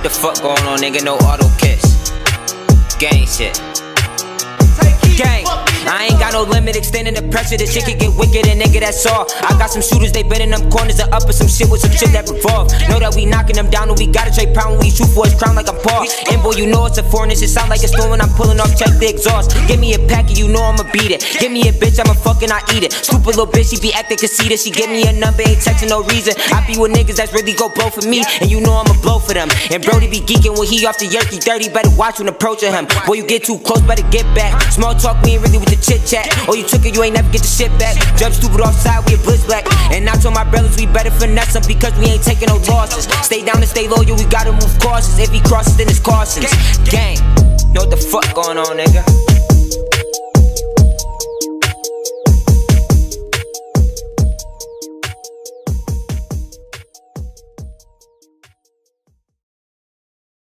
fuck going on, nigga? No auto kiss. Gang shit. Limit, extending the pressure. This shit can get wicked and nigga, that's all. I got some shooters, they been in them corners and up with some shit with some shit that revolve. Know that we knocking them down and we gotta trade pound when we shoot for his crown like I'm Paul. And boy, you know it's a foreignness, it sound like a storm when I'm pulling off, check the exhaust. Give me a packet, you know I'ma beat it. Give me a bitch, I'ma fucking I eat it. Stupid little bitch, she be acting conceited. She give me a number, ain't texting no reason. I be with niggas that's really go blow for me, and you know I'ma blow for them. And Brody be geeking when he off the yerky dirty, better watch when approaching him. Boy, you get too close, better get back. Small talk, we ain't really with the chit chat. Or you took it, you ain't never get the shit back. Jump stupid offside, we a blitz black. And I told my brothers we better finesse them because we ain't taking no losses. Stay down and stay loyal, we gotta move cautious. If he crosses, then it's cautions. Gang, know what the fuck going on, nigga?